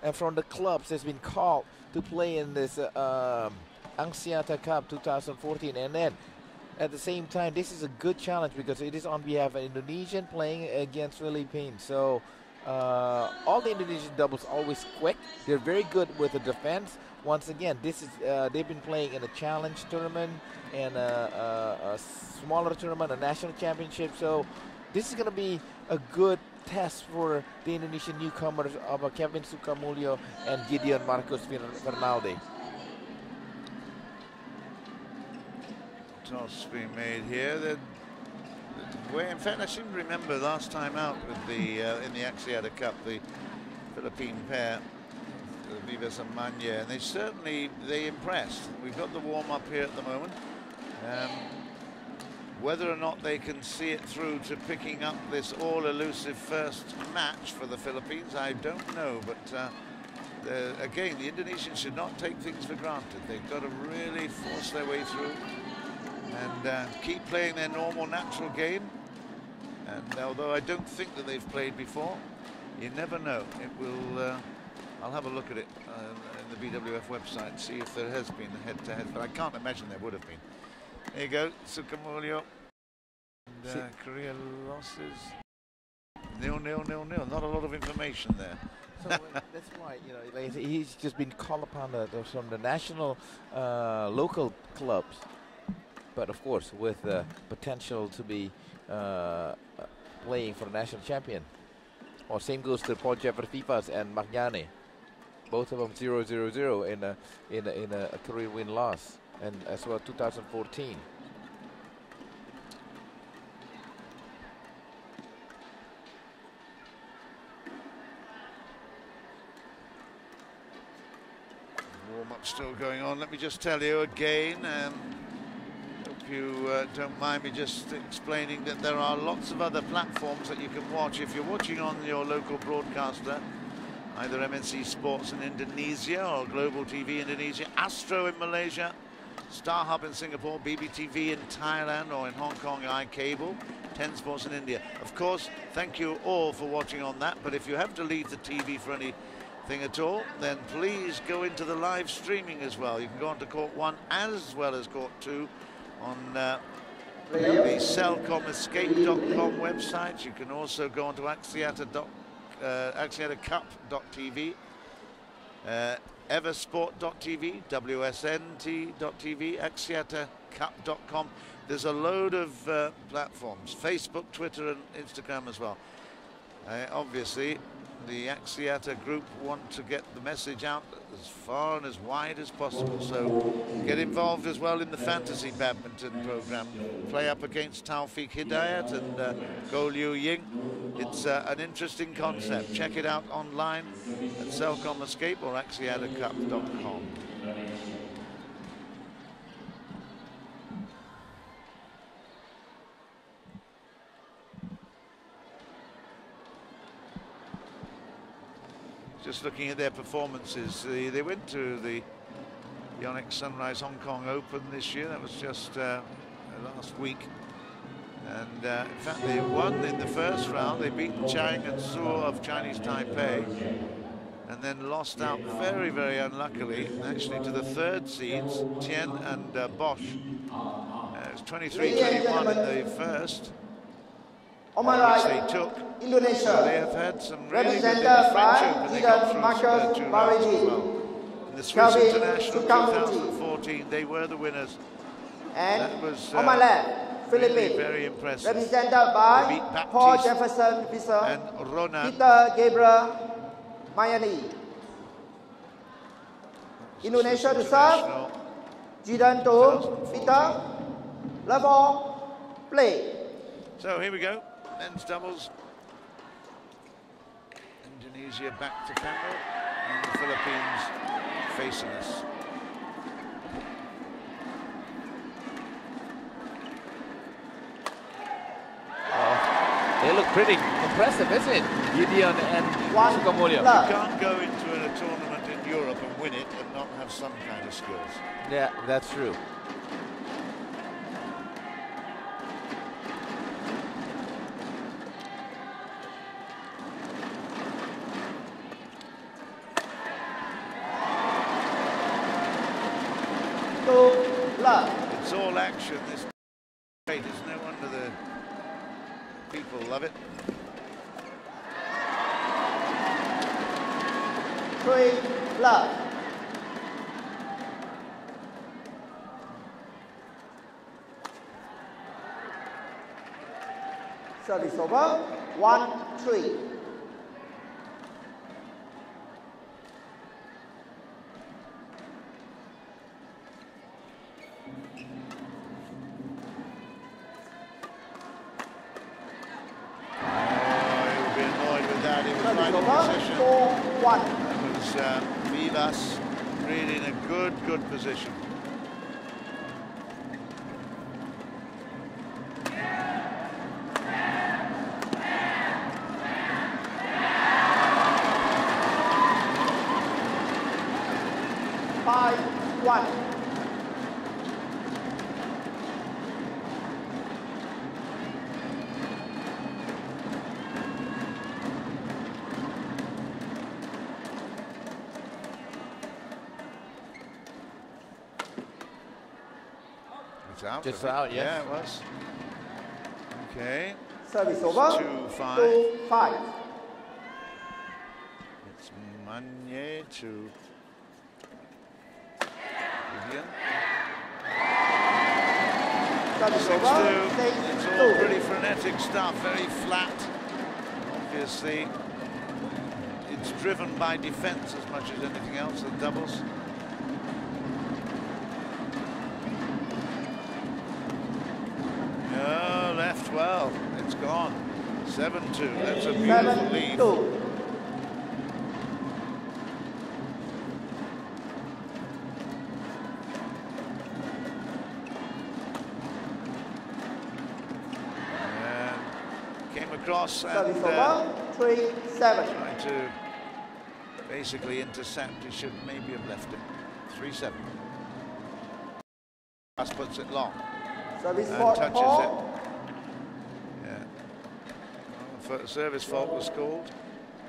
and from the clubs has been called to play in this uh, um, Axiata Cup 2014 and then at the same time this is a good challenge because it is on behalf of Indonesian playing against Philippines. So uh, all the Indonesian doubles always quick. They're very good with the defense. Once again this is uh, they've been playing in a challenge tournament and a, a, a smaller tournament a national championship. So this is going to be a good test for the Indonesian newcomers of Kevin Sukamuljo and Gideon Markus Fernaldi. Toss being made here. The, the way, in fact, I seem to remember last time out with the uh, in the Axiata Cup, the Philippine pair, Vivas and Magnaye, and they certainly they impressed. We've got the warm up here at the moment. Um, whether or not they can see it through to picking up this all-elusive first match for the Philippines, I don't know. But uh, the, again, the Indonesians should not take things for granted. They've got to really force their way through and uh, keep playing their normal, natural game. And although I don't think that they've played before, you never know. It will. Uh, I'll have a look at it uh, in the BWF website, see if there has been a head-to-head, -head, but I can't imagine there would have been. There you go, Sukamuljo. And, uh, Korea losses. Nil, nil, nil, nil. Not a lot of information there. so that's why you know like he's just been called upon the, the, from the national, uh, local clubs, but of course with the potential to be uh, playing for the national champion. Or well, same goes to Paul Jeffrey Vivas and Magnani. Both of them 0-0-0 in a in a, in a career win loss and as well 2014. Warm-up still going on. Let me just tell you again, um, hope you uh, don't mind me just explaining that there are lots of other platforms that you can watch. If you're watching on your local broadcaster, either MNC Sports in Indonesia or Global TV Indonesia, Astro in Malaysia, StarHub in Singapore, BBTV in Thailand or in Hong Kong iCable, 10 Sports in India. Of course, thank you all for watching on that, but if you have to leave the TV for anything at all, then please go into the live streaming as well. You can go on to Court 1 as well as Court 2 on uh, the CellcomEscape.com website. You can also go on to Axiata, uh, axiatacup.tv. Uh, eversport.tv, wsnt.tv, axiatacup.com. There's a load of uh, platforms, Facebook, Twitter, and Instagram as well. Uh, obviously, the Axiata group want to get the message out as far and as wide as possible. So get involved as well in the fantasy badminton program. Play up against Taufik Hidayat and uh, Goh Liu Ying. It's uh, an interesting concept. Check it out online at Cellcom Escape or axiatacup.com. just looking at their performances, they went to the Yonex Sunrise Hong Kong Open this year. That was just uh, last week. And uh, in fact, they won in the first round. They beat Chang and Su of Chinese Taipei. And then lost out very, very unluckily, actually, to the third seeds, Tian and uh, Bosch. Uh, it was 23-21 in the first. My right, they took. Indonesia. So they have had some really good French Open. Got through uh, as well. In the Swiss Calvi International Sukamuljo. 2014, they were the winners. And That was, uh, left, Really Philippines. very impressive. Represented by Paul Jefferson Fisher, And Ronan. Peter Gabriel Magnaye. Indonesia to serve. Jidan to Peter. Level, play. So here we go. Men's doubles. Indonesia back to camera. And the Philippines facing us. Oh, they look pretty impressive, isn't it? Gideon and One Sukamuljo. You can't go into a tournament in Europe and win it and not have some kind of skills. Yeah, that's true. love. It's all action. This great. It's no wonder the people love it. Three, love. Service over. One, three. Oh, he'll be annoyed with that. He was Service over. position. Four, one. That was uh, really in a good, good position. Five, one. It's out. Just I out, yes. Yeah, it was. Okay. Service over. Two, five. Two, five. It's Magnaye to Vivian. Service Six over. two. It's all pretty frenetic stuff, very flat. Obviously, it's driven by defence as much as anything else. The doubles. Well. It's gone. Seven two. That's a beautiful lead. came across and uh, over. Three, seven. tried to basically intercept. He should maybe have left it. 3 7. Pass puts it long Service and touches four. it. Yeah. Well, the service fault was called.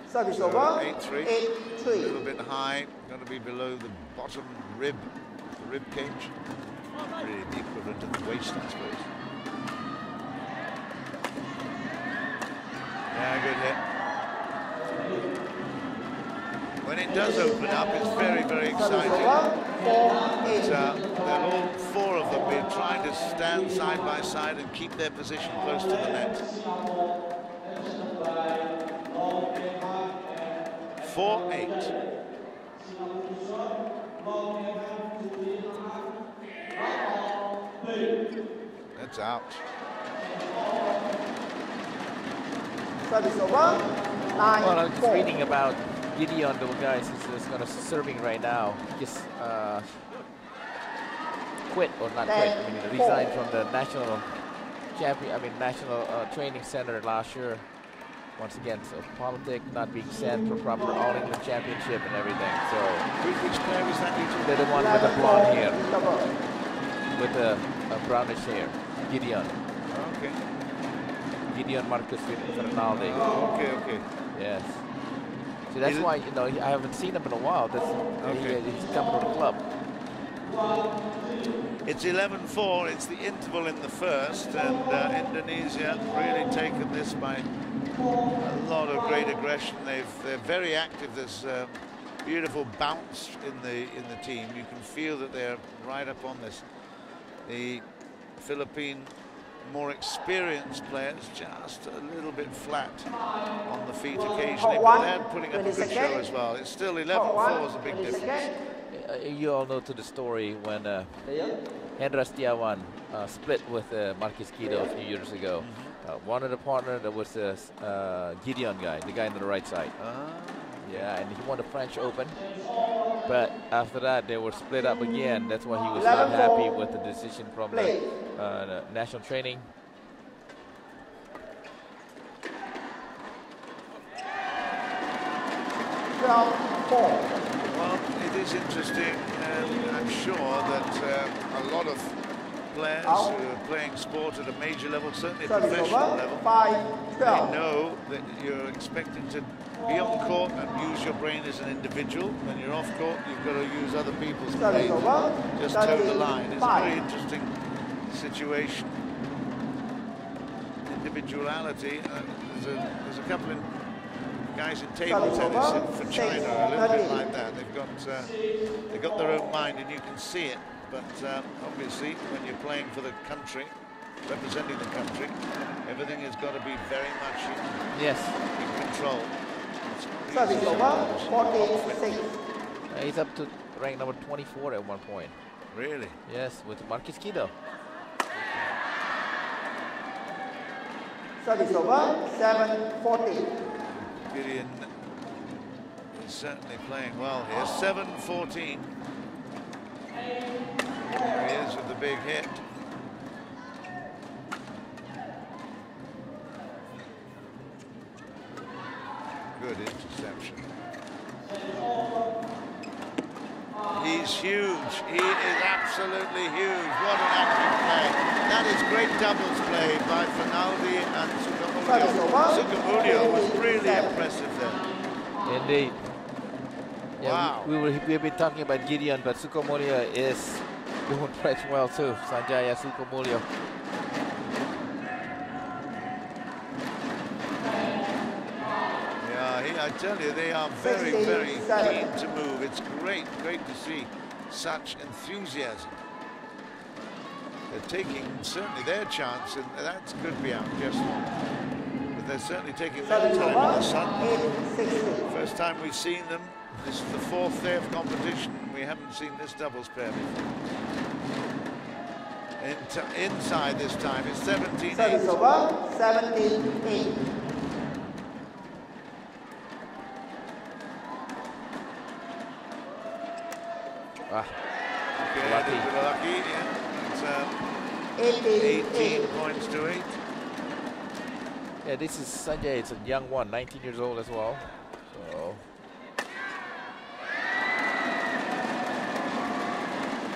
Service So, over. eight, three. Eight, A three. little bit high. Going to be below the bottom rib, the rib cage. Really the equivalent of the waist, I suppose. Yeah, good hit. When it does open up, it's very, very exciting. But, uh, they're all four of them been trying to stand side by side and keep their position close to the net. Four eight. That's out. Service over. Nine, Well, I'm just four. reading about Gideon, the guy who's is kind of serving right now. Just uh, quit or not quit. I mean, resigned from the national champion. I mean, national uh, training center last year. Once again, so politics not being sent for proper all England championship and everything. So Which, player was that? they're the one with the blonde hair, with the uh, brownish hair. Gideon. Okay. Gideon Markus Fernaldi. Oh, okay, okay. Yes. See, that's why you know I haven't seen him in a while. That's Okay. he, he's coming to the club. It's 11-4. It's the interval in the first, and uh, Indonesia really taken this by a lot of great aggression. They've they're very active. There's um, beautiful bounce in the in the team. You can feel that they're right up on this. The Philippine more experienced players just a little bit flat on the feet occasionally, but they're putting up a good show as well. It's still 11-4 one, is a big 20 difference. Uh, you all know to the story when uh, Player. Hendra Setiawan uh, split with uh, Markis Kido a few years ago. Mm-hmm. Uh, one of the partner that was the uh, Gideon guy, the guy on the right side. Ah. Yeah, and he won the French Open. But after that, they were split up again. That's why he was not happy with the decision from the, uh, the national training. Twelve, four. It is interesting, and I'm sure that um, a lot of players Out. who are playing sport at a major level, certainly professional level, Five, they know that you're expected to be on court and use your brain as an individual. When you're off court, you've got to use other people's brains. Just toe the line. It's a very interesting situation. Individuality. Uh, there's, a, there's a couple of guys in table tennis over. in- for China are a little bit like that. They've got uh, they've got their own mind, and you can see it. But uh, obviously, when you're playing for the country, representing the country, everything has got to be very much in, Yes. in control. It's Service over. 46. Uh, he's up to rank number 24 at one point. Really? Yes, with Markis Kido. Service over. 740. Gideon is certainly playing well here. 7-14. There he is with the big hit. Good interception. He's huge. He is absolutely huge. What an active play. That is great doubles play by Fernaldi and Service over. Sukamuljo. Sukamuljo was really Seven. impressive there. Indeed. Yeah, Wow. we, we were we've been talking about Gideon, but Sukamuljo is doing pretty well too. Sanjaya Sukamuljo. Yeah, he, I tell you, they are very, very keen to move. It's great, great to see such enthusiasm. They're taking certainly their chance, and that's could be out just. But they're certainly taking their time in the sun. First time we've seen them. This is the fourth day of competition. We haven't seen this doubles pair before. In inside this time, it's 17 Service over. 17 8. Ah, Okay, Lucky. a lucky, yeah. It's, uh, 18 18 8. points to 8. Yeah, this is Sanjay. It's a young one, 19 years old as well. So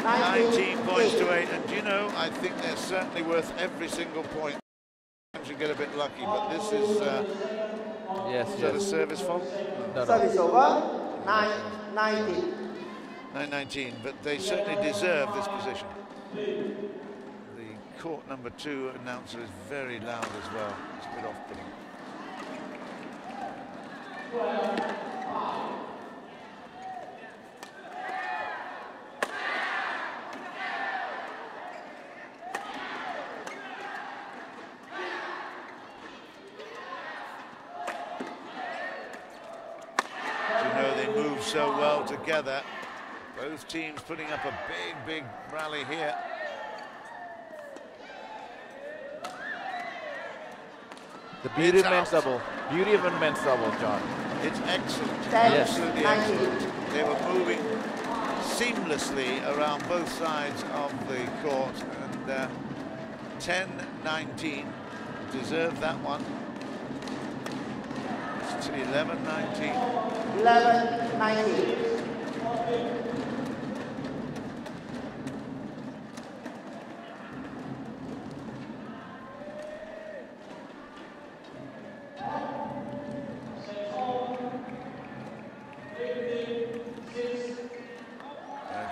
19 points to 8. And do you know, I think they're certainly worth every single point. Sometimes you get a bit lucky, but this is, uh, yes, is that a yes. service fault? No, no. Service over. 9 90. 919, but they certainly deserve this position. Court number two announcer is very loud as well. It's a bit off-putting. You know, they move so well together. Both teams putting up a big, big rally here. The beauty of It's men's out. double. Beauty of a men's double, John. It's excellent. Ten, Absolutely nineteen. excellent. They were moving seamlessly around both sides of the court. And uh, 10-19 deserved that one. It's 11-19. 11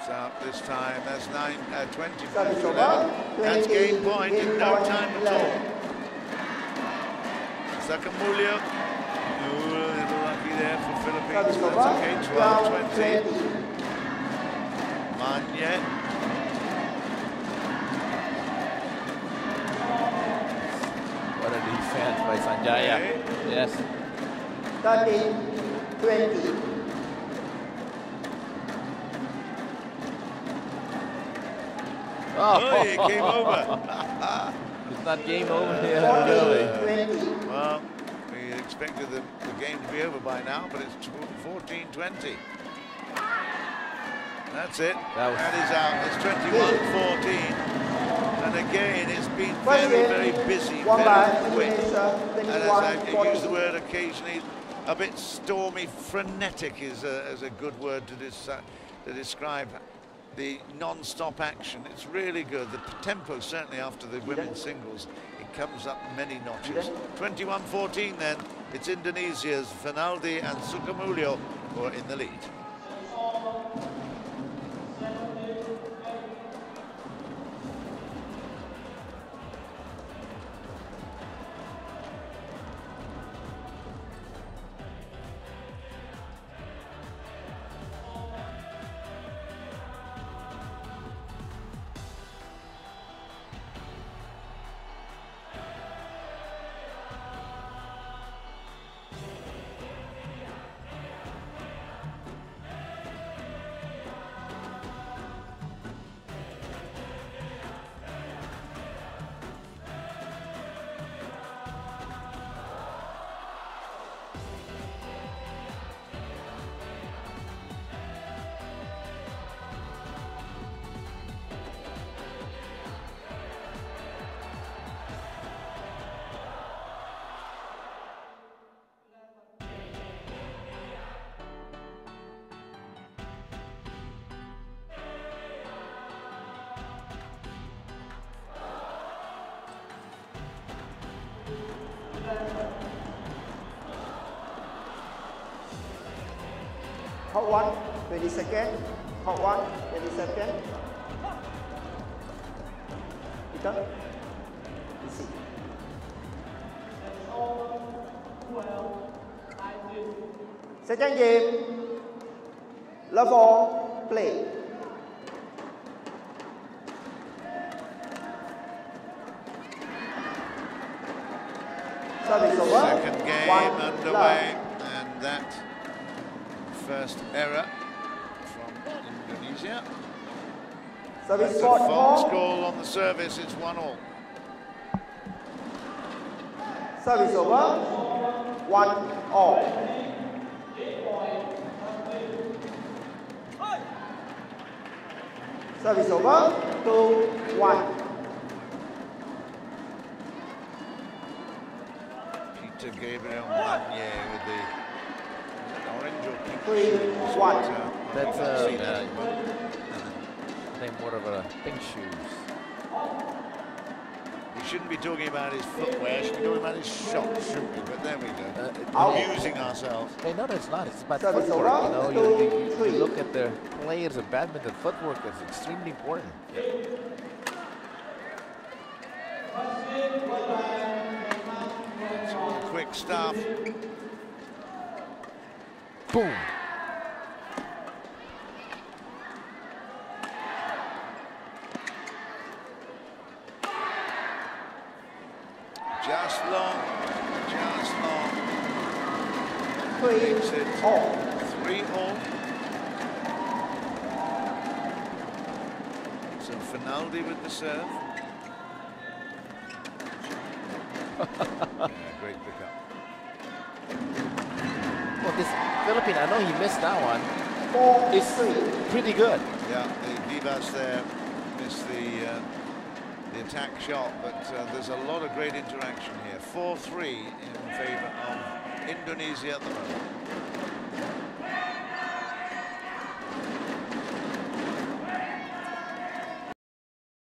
That's out this time. That's nine, uh, 20 Service points 11. That's 20, game point in no time at all. Sukamuljo. Ooh, a little lucky there for Philippines. Service That's okay, 12 12 20. 20. Magnaye. What a defense by Sanjaya. Okay. Yes. 13 20. Oh, Oh, it came over. it's not game over here, really. well, we expected the, the game to be over by now, but it's 14-20. That's it. That was- that is out. It's 21-14. And again, it's been very, very busy, One very quick. And as I use the word occasionally, a bit stormy, frenetic is a, is a good word to, uh, to describe the non-stop action. It's really good. The tempo, certainly after the women's singles, it comes up many notches. 21-14 then. It's Indonesia's Fernaldi and Sukamuljo who are in the lead. Hot one, 20 second. Hot one, 20 second. Peter. Easy. Second game. Level play. Service over. Second game One underway, love. and that first error from Indonesia. Service It's a false goal on the service, it's one all. Service over. One all. Service over. Two, one. Peter Gabriel Magnaye with the orange or pink Three, shoes. one. But, uh, That's, can't uh, see uh, at. I think more of a pink shoes. We shouldn't be talking about his footwear, we should be talking about his shots, shouldn't? But there we go. Uh, it- Out. Amusing ourselves. Hey, no, it's not. It's about Service footwork. You know, you, you, you, look at the players of badminton. Footwork is extremely important. It's all quick stuff. Boom. Just long, just long. Three, Makes it all. three all. So Fernaldi with the serve. yeah, great pickup. Philippine, I know he missed that one. Four, It's three. pretty good. Yeah, the Divas there missed the uh, the attack shot, but uh, there's a lot of great interaction here. 4-3 in favour of Indonesia at the moment.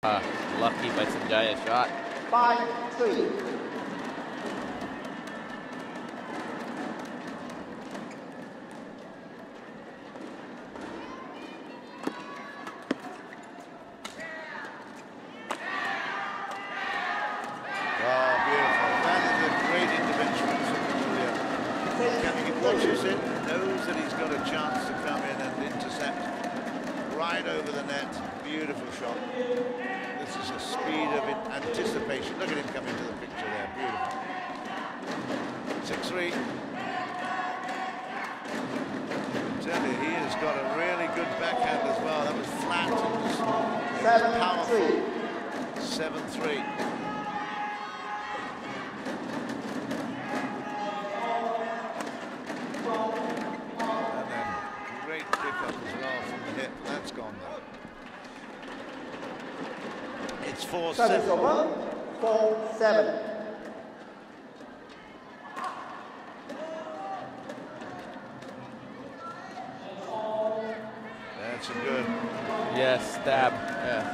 Uh, lucky by Sanjaya shot. Five, three. Oh, beautiful. That is a great intervention from Sukamuljo. Coming in, watches it, knows that he's got a chance to come in and intercept right over the net. Beautiful shot. This is a speed of it- anticipation. Look at him come into the picture there. Beautiful. 6-3. Tell you, he has got a really good backhand as well. That was flat. It was, Seven, powerful. three. 7-3. And then great pickup as well from the hip. That's gone though. It's 4 Service 7. over. Four, seven. stab. Yeah.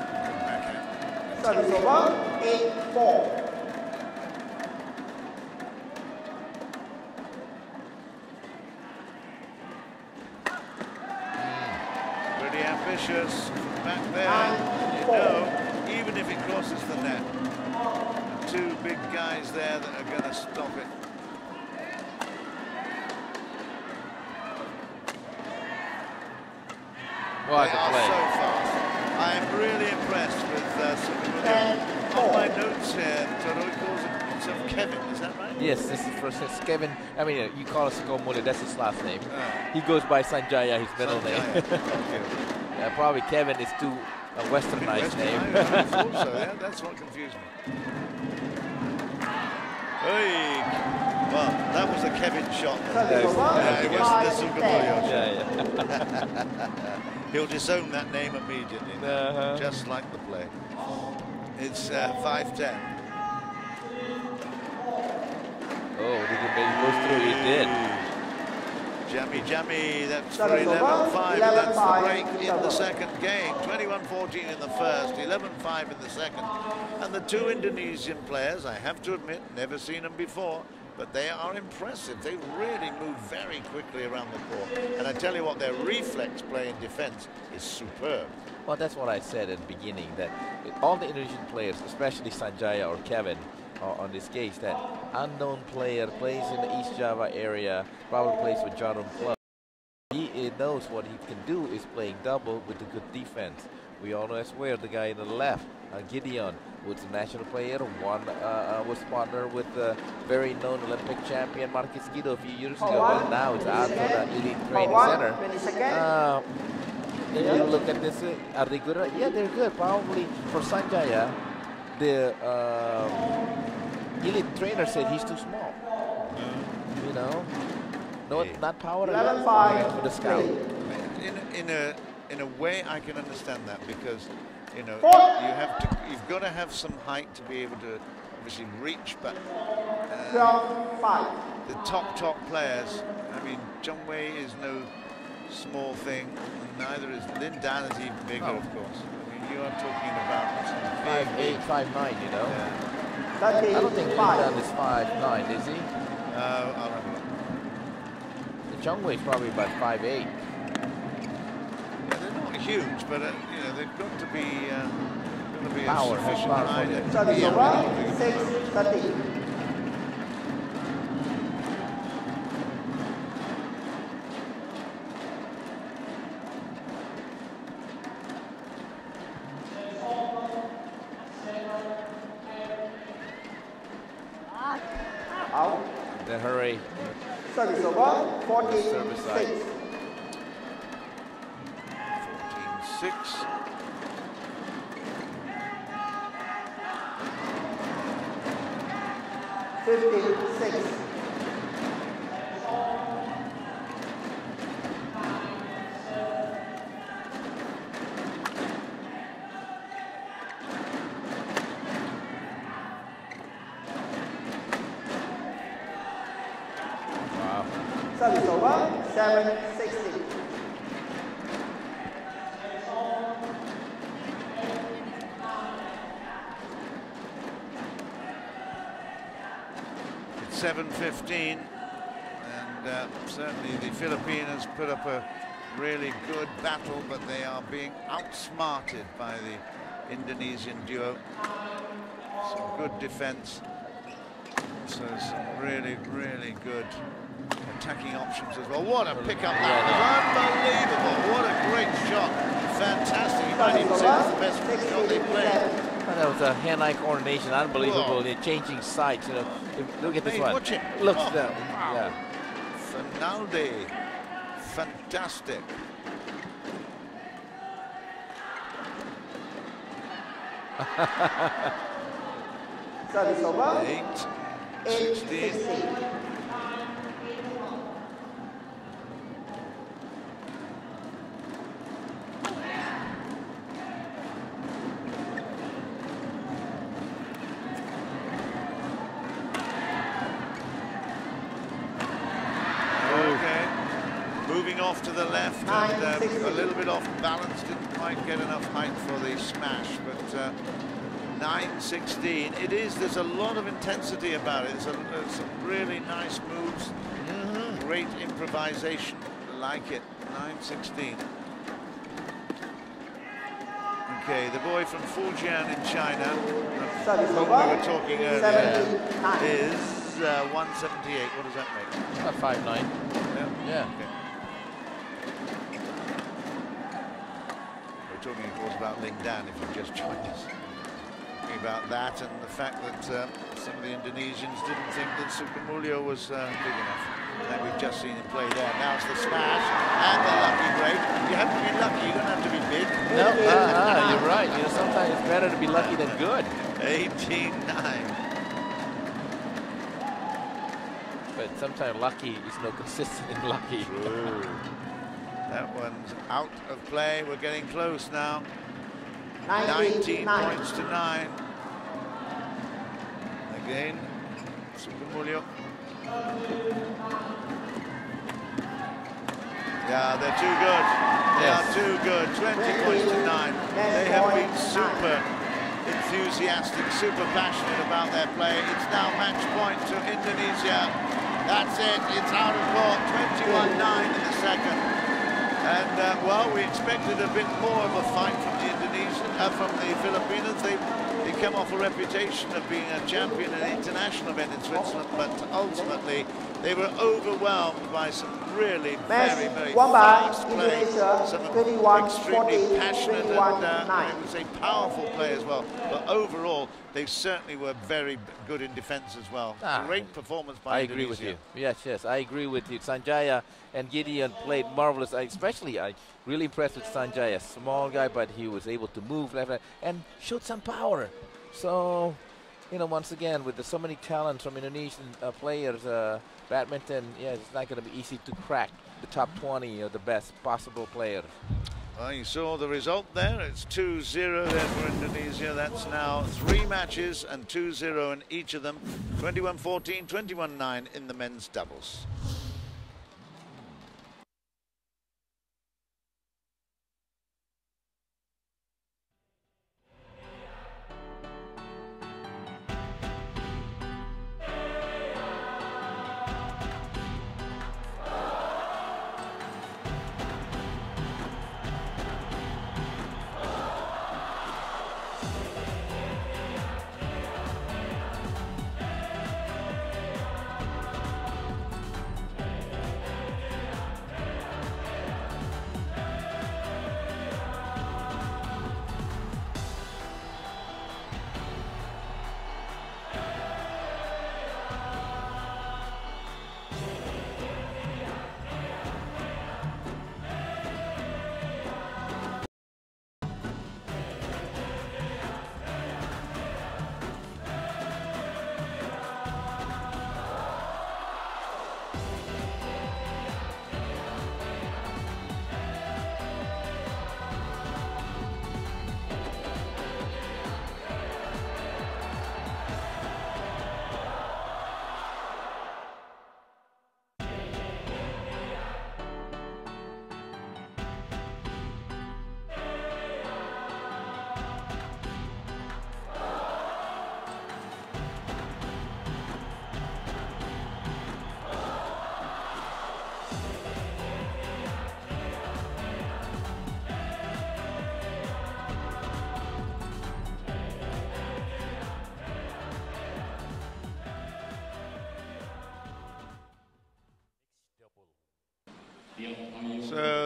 Eight, four. Hmm. Pretty ambitious back there. You know, even if it crosses the net, two big guys there that are going to stop it. What they a play so fast. I'm really impressed with uh, Sukamuljo. On my notes here, Toro calls himself Kevin, is that right? Yes, this is first. It's Kevin. I mean, uh, you call it Sukamuljo. That's his last name. Ah. He goes by Sanjaya, his middle Sanjaya. name. Okay. Yeah, probably Kevin is too a westernized Western name. Irish, I yeah, that's what confused me. Hey, well, that was a Kevin shot. Service over. Yeah, it wasn't the Five, Sukamuljo shot. yeah, yeah. He'll disown that name immediately, Uh-huh. just like the play. It's uh, 5-10. Oh, did he maybe goes through? He did. Jammy, jammy, that's for 11-5, and that's the break in the second game. 21-14 in the first, 11-5 in the second. And the two Indonesian players, I have to admit, never seen them before, but they are impressive. They really move very quickly around the court. And I tell you what, their reflex play in defense is superb. Well, that's what I said at the beginning, that all the Indonesian players, especially Sanjaya or Kevin, on this case, that unknown player plays in the East Java area, probably plays with Djarum Club. He knows what he can do is playing double with a good defense. We all know as well the guy in the left, uh, Gideon, was a national player, one uh, uh, was partner with the very known Olympic champion Markis Kido a few years ago, but now it's out for the elite training center. Uh, if you look at this, uh, are they good? Yeah, they're good. Probably for Sanjaya, the um, elite trainer said he's too small. You know, not Yeah. not power enough for the scout. In, in a in a way, I can understand that because you know Four. you have to you've got to have some height to be able to obviously reach, but 12 5. the top top players. I mean, Chong Wei is no small thing, and neither is Lin Dan is even bigger, Oh. of course. I mean, you are talking about some Five big, eight, five nine. You know, Yeah. I don't think 30 Lindan 5. is five nine, is he? Uh, I'll have a look. Chong Wei is probably about five eight. Yeah, they're not huge, but uh, you know they've got to be uh, got to be Power, a sufficient powerful, height. yeah. Service Yeah, over. 6 30. Out. Then hurry. Service over. 14 six. Wow. Service over. Seven sixty. It's 7.15 and uh, certainly the Filipinos put up a really good battle but they are being outsmarted by the Indonesian duo. Some good defense. So some really, really good attacking options as well. What a pickup that was. Unbelievable. What a great shot. Fantastic. You might even say the best shot they played. And that was a hand-eye coordination, unbelievable. Whoa. They're changing sides. You know, look at this Mate, one. watch it. Looks Oh, down. wow. Yeah. Fernaldi. Fantastic. Service over. Eight. Eight 16. sixty. Okay. Moving off to the left and uh, a little bit off balance. Didn't quite get enough height for the smash, but uh, 9.16. It is, there's a lot of intensity about it. There's, a, there's some really nice moves. Great improvisation. Like it. 9.16. Okay, the boy from Fujian in China, whom we were talking earlier, 79. is uh, 178. What does that make? About five nine. Yeah. Yeah. Okay. Talking, of course, about Lin Dan, if you've just joined us. Talking about that and the fact that uh, some of the Indonesians didn't think that Sukamuljo was uh, big enough. And we've just seen him play there. Now it's the smash and the lucky break. You have to be lucky, you don't have to be big. No, ah, ah, you're right. You know, sometimes it's better to be lucky than good. 18-9. But sometimes lucky is no consistent in lucky. That one's out of play. We're getting close now. 19 99. points to 9. Again, Sukamuljo. Yeah, they're too good. They Yes. are too good. 20 points to 9. They have been super enthusiastic, super passionate about their play. It's now match point to Indonesia. That's it. It's out of court. 21-9 in the second. And uh, well, we expected a bit more of a fight from the Indonesian, uh, from the Filipinos. They come off a reputation of being a champion in an international event in Switzerland, but ultimately they were overwhelmed by some really very very won by fast play, some 21, extremely 40, passionate 21, and uh, I would say powerful play as well. But overall, they certainly were very good in defence as well. Ah. Great performance by I agree with you. Yes, yes, I agree with you. Sanjaya and Gideon played marvelous. I especially, I really impressed with Sanjaya. Small guy, but he was able to move left right, and showed some power. So, you know, once again, with the, so many talents from Indonesian uh, players, uh, badminton, yeah, it's not going to be easy to crack the top 20 or the best possible players. Well, you saw the result there. It's 2-0 there for Indonesia. That's now three matches and 2-0 in each of them. 21-14, 21-9 in the men's doubles.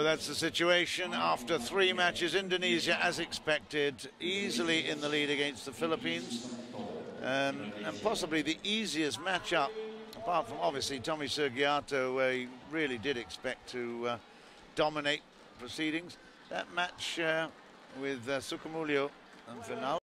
That's the situation after three matches. Indonesia, as expected, easily in the lead against the Philippines. Um, and possibly the easiest matchup, apart from obviously Tommy Sugiarto, where he really did expect to uh, dominate proceedings. That match uh, with uh, Sukamuljo and Finale.